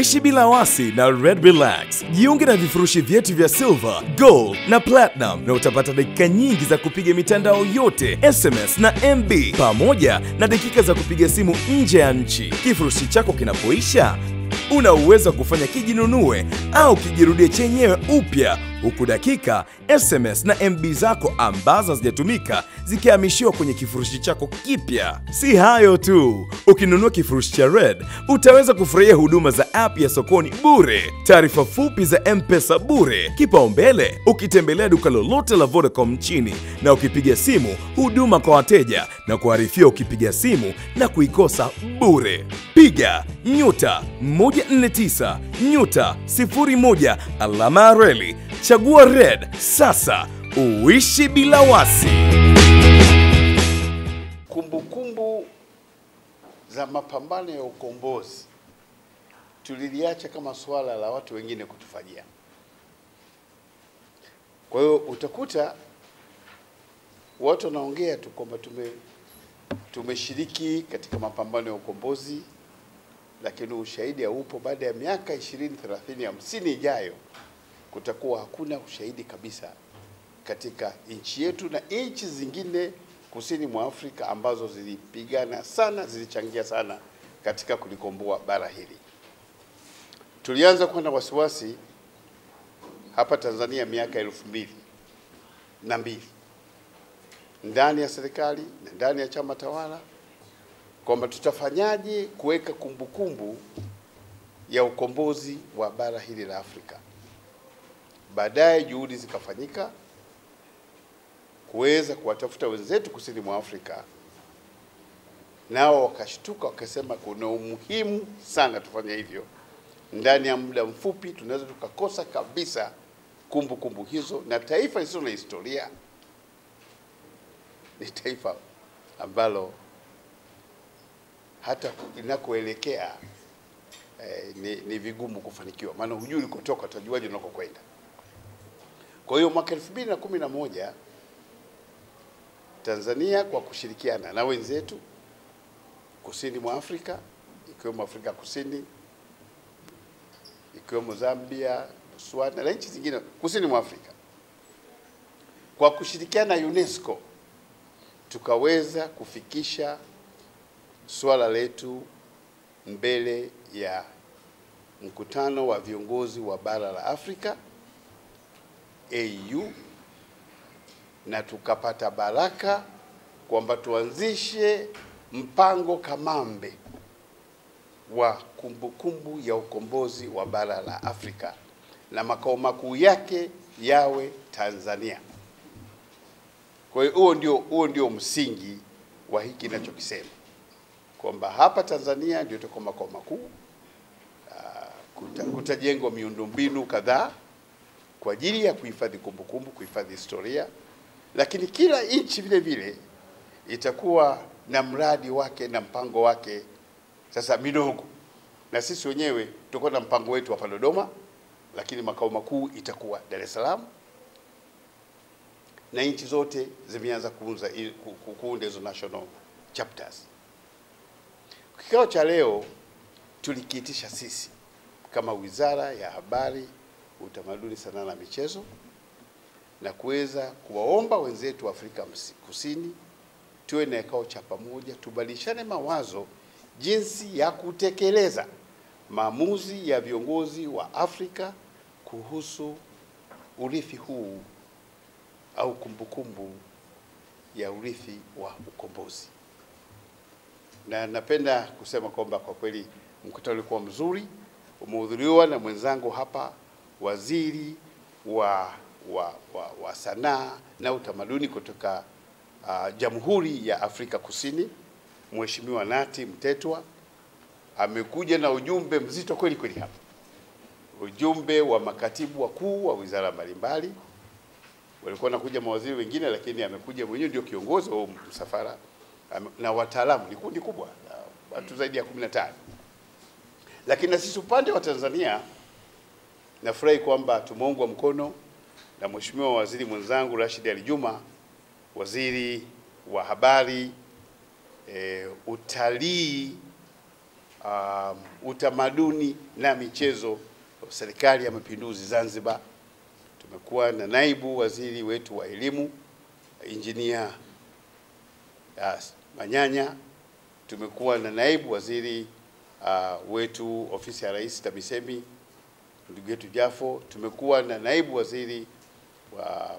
Ishi bila wasi na Red Relax. Jiunge na vifurushi vyetu vya silver, gold na platinum na utapata dakika nyingi za kupiga mitandao yote, SMS na MB pamoja na dakika za kupiga simu nje ya nchi. Kifurushi chako kinapoisha, una uwezo wa kufanya kijinunue au kijirudie chenyewe upya huku dakika, SMS na MB zako ambazo hazijatumika zikihamishiwa kwenye kifurushi chako kipya. Si hayo tu, ukinunua kifurushi cha Red utaweza kufurahia huduma za app ya sokoni bure, taarifa fupi za M-Pesa bure, kipaumbele ukitembelea duka lolote la Vodacom nchini, na ukipiga simu huduma kwa wateja na kuarifiwa ukipiga simu na kuikosa bure. Piga nyuta 149 nyuta 01 alama ya reli Chagua Red sasa, uishi bila wasi. Kumbukumbu za mapambano ya ukombozi tuliliacha kama swala la watu wengine kutufanyia. Kwa hiyo utakuta watu wanaongea tu kwamba tume tumeshiriki katika mapambano ya ukombozi, lakini ushahidi haupo. Baada ya miaka 20, 30, 50 ijayo kutakuwa hakuna ushahidi kabisa katika nchi yetu na nchi zingine kusini mwa Afrika ambazo zilipigana sana, zilichangia sana katika kulikomboa bara hili. Tulianza kuwa na wasiwasi hapa Tanzania miaka elfu mbili na mbili ndani ya serikali na ndani ya chama tawala kwamba tutafanyaje kuweka kumbukumbu ya ukombozi wa bara hili la Afrika. Baadaye juhudi zikafanyika kuweza kuwatafuta wenzetu kusini mwa Afrika, nao wakashtuka, wakasema kuna umuhimu sana tufanya hivyo. Ndani ya muda mfupi tunaweza tukakosa kabisa kumbukumbu kumbu hizo, na taifa lisilo na historia ni taifa ambalo hata inakoelekea eh, ni, ni vigumu kufanikiwa, maana hujui ulikotoka, utajuaje unakokwenda. Kwa hiyo mwaka elfu mbili na kumi na moja Tanzania kwa kushirikiana na wenzetu kusini mwa Afrika ikiwemo Afrika Kusini ikiwemo Zambia, Botswana na nchi zingine kusini mwa Afrika. Kwa kushirikiana na UNESCO tukaweza kufikisha suala letu mbele ya mkutano wa viongozi wa bara la Afrika AU na tukapata baraka kwamba tuanzishe mpango kamambe wa kumbukumbu kumbu ya ukombozi wa bara la Afrika na makao makuu yake yawe Tanzania. Kwa hiyo huo ndio, huo ndio msingi wa hiki ninachokisema kwamba hapa Tanzania ndio tuko makao makuu. Kutajengwa miundombinu kadhaa kwa ajili ya kuhifadhi kumbukumbu, kuhifadhi historia, lakini kila nchi vile vile itakuwa na mradi wake na mpango wake. Sasa midogo, na sisi wenyewe tutakuwa na mpango wetu hapa Dodoma, lakini makao makuu itakuwa Dar es Salaam, na nchi zote zimeanza kuunza kuunda hizo national chapters. Kikao cha leo tulikiitisha sisi kama Wizara ya Habari, Utamaduni, Sanaa na Michezo na kuweza kuwaomba wenzetu wa Afrika Kusini tuwe na kikao cha pamoja, tubadilishane mawazo jinsi ya kutekeleza maamuzi ya viongozi wa Afrika kuhusu urithi huu au kumbukumbu ya urithi wa ukombozi. Na napenda kusema kwamba kwa kweli mkutano ulikuwa mzuri, umehudhuriwa na mwenzangu hapa, waziri wa wa, wa, wa sanaa na utamaduni kutoka uh, Jamhuri ya Afrika Kusini, Mheshimiwa Nati Mtetwa amekuja na ujumbe mzito kweli kweli hapa, ujumbe wa makatibu wakuu wa wizara mbalimbali. Walikuwa nakuja mawaziri wengine, lakini amekuja mwenyewe, ndio kiongozi wa msafara na wataalamu, ni kundi kubwa watu zaidi ya 15. Lakini na sisi upande wa Tanzania nafurahi kwamba tumeungwa mkono na Mheshimiwa Waziri mwenzangu Rashid Ali Juma, waziri wa habari, e, utalii um, utamaduni na michezo, serikali ya mapinduzi Zanzibar. Tumekuwa na naibu waziri wetu wa elimu injinia Yes, Manyanya. Tumekuwa na naibu waziri uh, wetu ofisi ya Rais TAMISEMI ndugu yetu Jafo. Tumekuwa na naibu waziri wa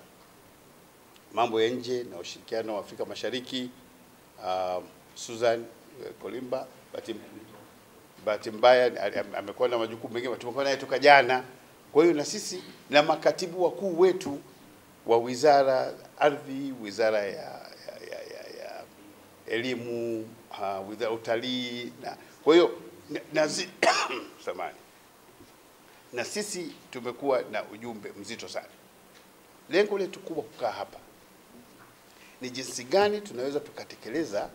mambo ya nje na ushirikiano wa Afrika Mashariki uh, Susan Kolimba. Bahati mbaya amekuwa na majukumu mengine, tumekuwa naye toka jana. Kwa hiyo na sisi na makatibu wakuu wetu wa wizara ardhi, wizara ya, ya, ya, ya, ya elimu, uh, wizara utalii na kwa hiyo na, na, samahani na sisi tumekuwa na ujumbe mzito sana. Lengo letu kubwa kukaa hapa ni jinsi gani tunaweza tukatekeleza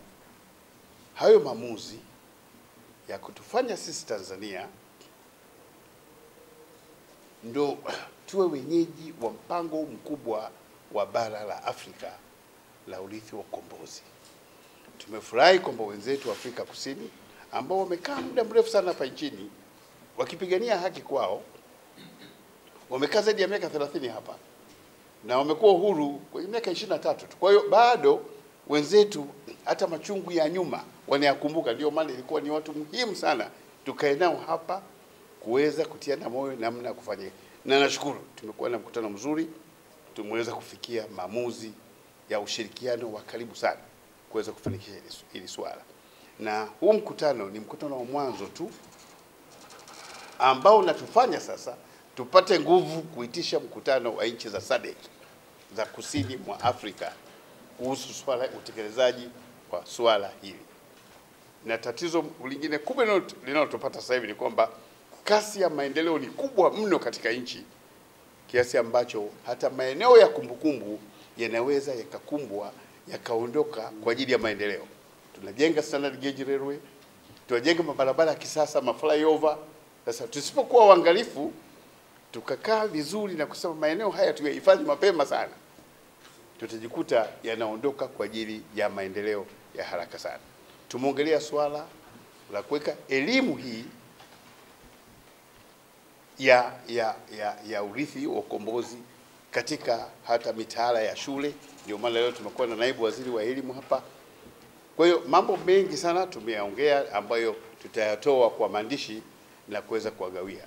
hayo maamuzi ya kutufanya sisi Tanzania ndo tuwe wenyeji wa mpango mkubwa wa bara la Afrika la urithi wa ukombozi. Tumefurahi kwamba wenzetu wa Afrika Kusini ambao wamekaa muda mrefu sana hapa nchini wakipigania haki kwao, wamekaa zaidi ya miaka 30 hapa na wamekuwa uhuru kwa miaka ishirini na tatu tu. Kwa hiyo bado wenzetu hata machungu ya nyuma wanayakumbuka. Ndio maana ilikuwa ni watu muhimu sana tukae nao hapa kuweza kutiana moyo namna ya kufanya, na nashukuru tumekuwa na mkutano mzuri, tumeweza kufikia maamuzi ya ushirikiano wa karibu sana kuweza kufanikisha hili swala, na huu mkutano ni mkutano wa mwanzo tu ambao unatufanya sasa tupate nguvu kuitisha mkutano wa nchi za SADC za kusini mwa Afrika kuhusu swala utekelezaji wa swala hili. Na tatizo lingine kubwa linalotupata sasa hivi ni kwamba kasi ya maendeleo ni kubwa mno katika nchi kiasi ambacho hata maeneo ya kumbukumbu yanaweza yakakumbwa yakaondoka kwa ajili ya maendeleo. Tunajenga standard gauge railway, tunajenga mabarabara ya kisasa, ma flyover. Sasa tusipokuwa uangalifu, tukakaa vizuri na kusema maeneo haya tuyahifadhi mapema sana, tutajikuta yanaondoka kwa ajili ya maendeleo ya haraka sana. Tumeongelea swala la kuweka elimu hii ya, ya, ya, ya urithi wa ukombozi katika hata mitaala ya shule. Ndio maana leo tumekuwa na naibu waziri wa elimu hapa. Kwa hiyo mambo mengi sana tumeyaongea ambayo tutayatoa kwa maandishi na kuweza kuwagawia.